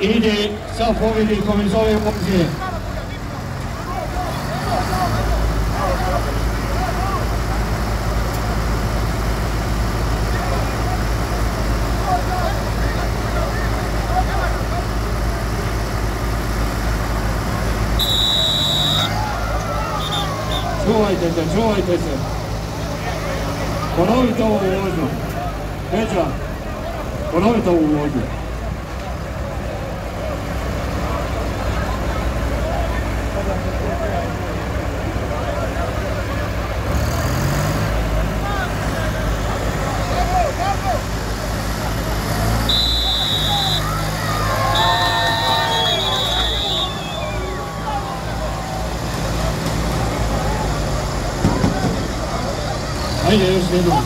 ide sa pobjednikom iz ove opcije. Čuvajte se, čuvajte se. Ponovite ovo u vožnju. Peđa, ponovite ovo u 没觉得是那种